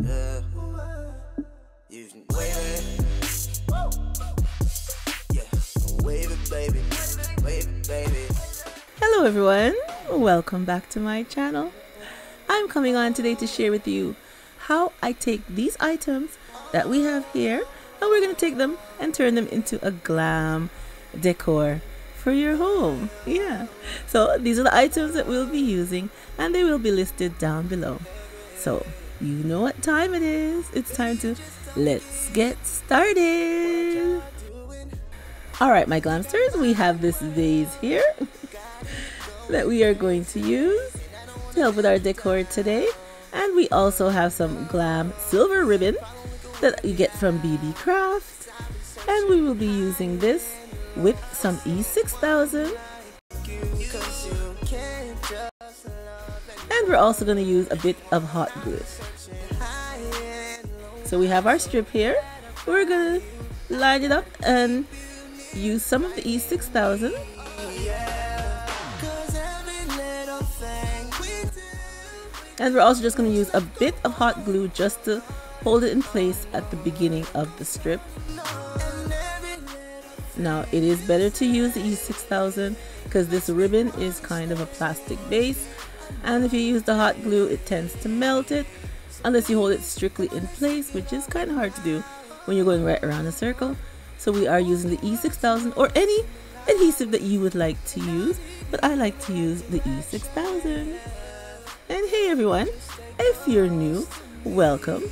You wave. Hello everyone, welcome back to my channel. I'm coming on today to share with you how I take these items that we have here and we're going to take them and turn them into a glam decor for your home. Yeah. So these are the items that we'll be using and they will be listed down below. So you know what time it is. It's time to let's get started. All right, my glamsters, we have this vase here that we are going to use to help with our decor today. And we also have some glam silver ribbon that you get from BeeBeeCraft. And we will be using this with some E6000. And we're also going to use a bit of hot glue. So we have our strip here. We're going to line it up and use some of the E6000. And we're also just going to use a bit of hot glue just to hold it in place at the beginning of the strip. Now it is better to use the E6000 because this ribbon is kind of a plastic base and if you use the hot glue it tends to melt it unless you hold it strictly in place which is kind of hard to do when you're going right around a circle. So we are using the E6000 or any adhesive that you would like to use but I like to use the E6000. And hey everyone, if you're new, welcome.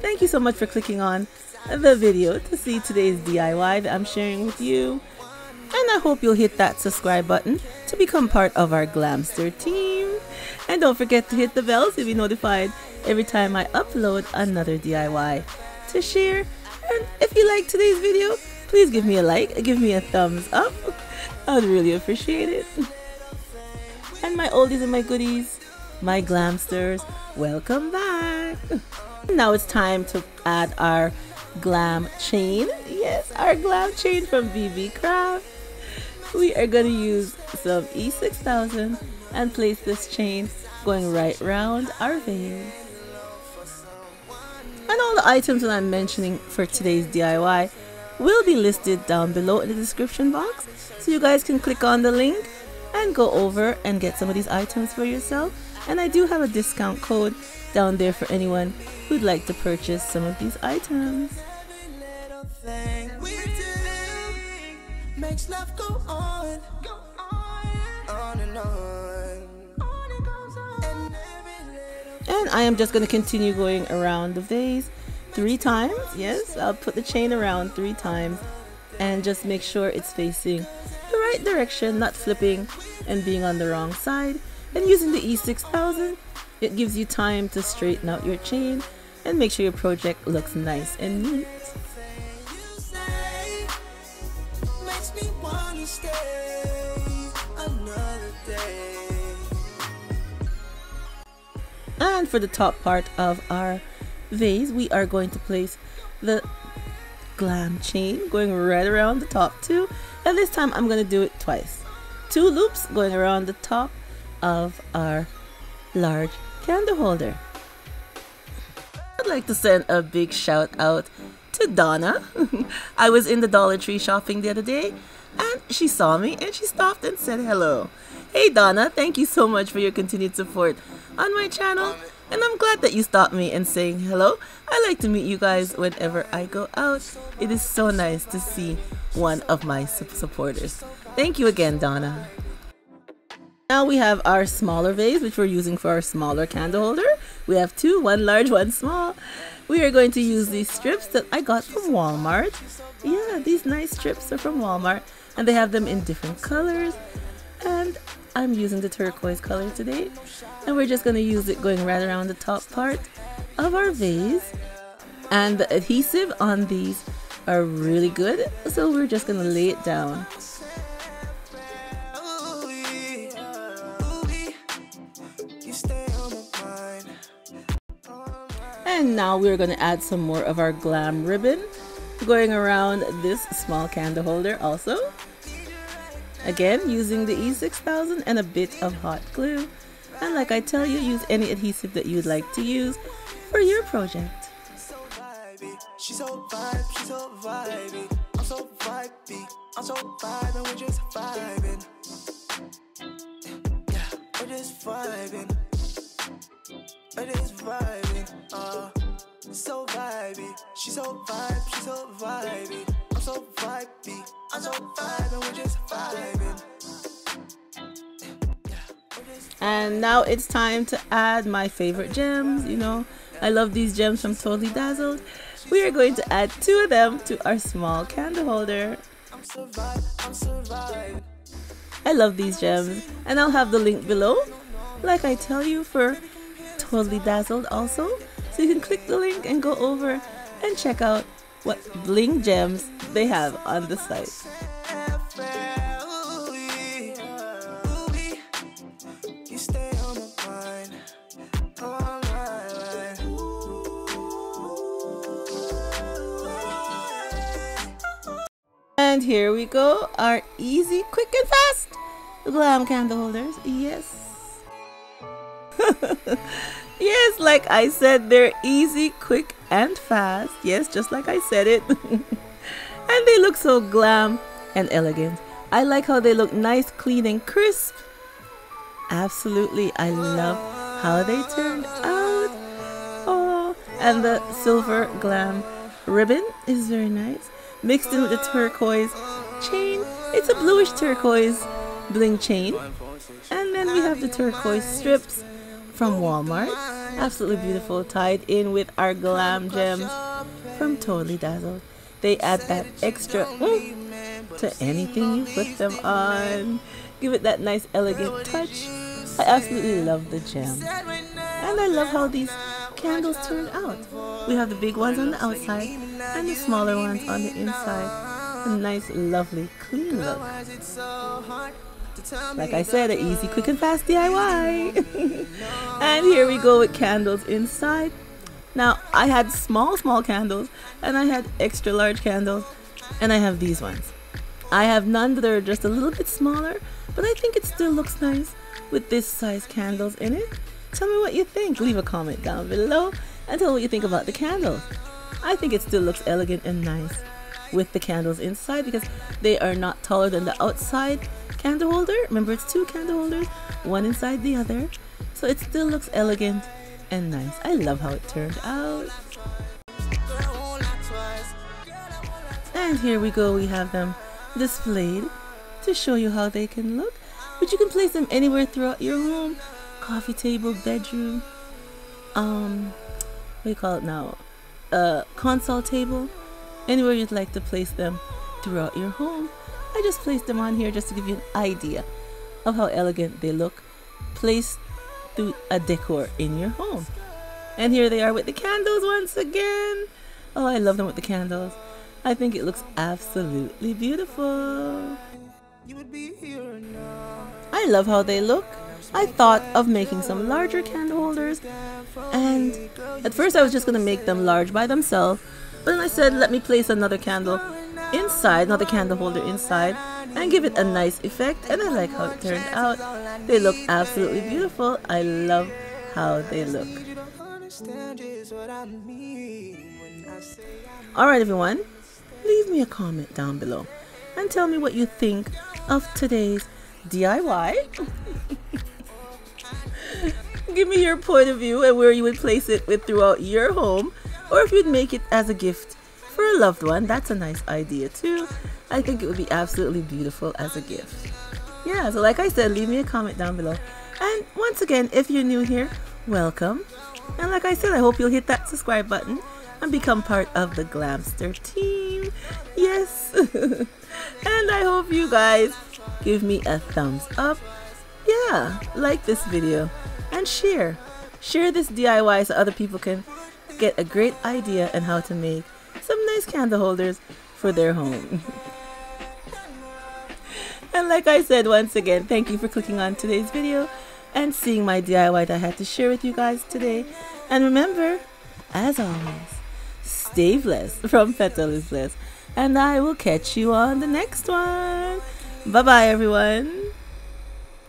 Thank you so much for clicking on the video to see today's DIY that I'm sharing with you. And I hope you'll hit that subscribe button to become part of our Glamster team. And don't forget to hit the bell to be notified every time I upload another DIY to share. And if you like today's video, please give me a like, give me a thumbs up. I'd really appreciate it. And my oldies and my goodies, my glamsters, welcome back. Now it's time to add our glam chain. Yes, our glam chain from BeeBeeCraft. We are going to use some E6000 and place this chain going right round our vase. And all the items that I'm mentioning for today's DIY will be listed down below in the description box. So you guys can click on the link and go over and get some of these items for yourself. And I do have a discount code down there for anyone who'd like to purchase some of these items. And I am just going to continue going around the vase three times. Yes, I'll put the chain around three times and just make sure it's facing the right direction, not flipping and being on the wrong side. And using the E6000, it gives you time to straighten out your chain and make sure your project looks nice and neat. And for the top part of our vase, we are going to place the glam chain going right around the top too. And this time I'm going to do it twice. Two loops going around the top of our large candle holder. I'd like to send a big shout out to Donna. I was in the Dollar Tree shopping the other day and she saw me and she stopped and said hello. Hey Donna, thank you so much for your continued support on my channel and I'm glad that you stopped me and saying hello. I like to meet you guys whenever I go out. It is so nice to see one of my supporters. Thank you again, Donna. Now we have our smaller vase, which we're using for our smaller candle holder. We have two, one large, one small. We are going to use these strips that I got from Walmart. Yeah, these nice strips are from Walmart and they have them in different colors. And I'm using the turquoise color today. And we're just going to use it going right around the top part of our vase. And the adhesive on these are really good. So we're just going to lay it down. And now we're going to add some more of our glam ribbon going around this small candle holder also. Again, using the E6000 and a bit of hot glue. And like I tell you, use any adhesive that you'd like to use for your project. so vibey. She so vibe, she so vibey. I'm so vibey. I'm so vibing, we're just vibing. We're just vibing. Uh, so vibey. She so vibe, she so vibey. I'm so vibey. I'm so vibing, we're just vibing. And now it's time to add my favorite gems. You know, I love these gems from Totally Dazzled. We are going to add two of them to our small candle holder. I'm survive, I'm survive. I love these gems, and I'll have the link below, like I tell you, for Totally Dazzled also. So you can click the link and go over and check out what bling gems they have on the site. And here we go, our easy, quick and fast glam candle holders. Yes. yes, like I said, they're easy, quick and fast. Yes, just like I said it. and they look so glam and elegant. I like how they look nice, clean and crisp. Absolutely, I love how they turned out. Oh, and the silver glam ribbon is very nice. Mixed in with the turquoise chain. It's a bluish turquoise bling chain. And then we have the turquoise strips from Walmart. Absolutely beautiful, tied in with our glam gems from Totally Dazzled. They add that extra oomph to anything you put them on. Give it that nice elegant touch. I absolutely love the gem. And I love how these candles turn out. We have the big ones on the outside and the smaller ones on the inside. A nice, lovely, clean look. Like I said, an easy, quick and fast DIY. and here we go with candles inside. Now, I had small, small candles and I had extra large candles and I have these ones. I have none that are just a little bit smaller, but I think it still looks nice with this size candles in it. Tell me what you think. Leave a comment down below and tell me what you think about the candles. I think it still looks elegant and nice with the candles inside because they are not taller than the outside candle holder. Remember, it's two candle holders, one inside the other. So it still looks elegant and nice. I love how it turned out. And here we go, we have them displayed to show you how they can look. But you can place them anywhere throughout your home. Coffee table, bedroom, um, what do you call it now? Uh, console table. Anywhere you'd like to place them throughout your home. I just placed them on here just to give you an idea of how elegant they look placed through a decor in your home. And here they are with the candles once again. Oh, I love them with the candles. I think it looks absolutely beautiful. You would be here now. I love how they look. I thought of making some larger candle holders, and at first I was just going to make them large by themselves, but then I said, let me place another candle inside, another candle holder inside, and give it a nice effect, and I like how it turned out. They look absolutely beautiful. I love how they look. Alright, everyone, leave me a comment down below and tell me what you think of today's DIY. Give me your point of view and where you would place it with throughout your home, or if you'd make it as a gift for a loved one. That's a nice idea too. I think it would be absolutely beautiful as a gift. Yeah, so like I said, leave me a comment down below. And once again, if you're new here, welcome. And like I said, I hope you'll hit that subscribe button and become part of the Glamster team. Yes. and I hope you guys give me a thumbs up. Yeah, like this video and share. Share this DIY so other people can get a great idea on how to make nice candle holders for their home. and like I said once again, thank you for clicking on today's video and seeing my DIY that I had to share with you guys today. And remember, as always, stay blessed from Petal is Blessed. And I will catch you on the next one. Bye bye, everyone.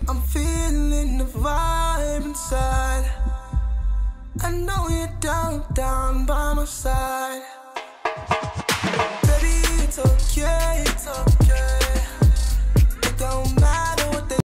I'm feeling the vibe inside. I know you're down, down by my side.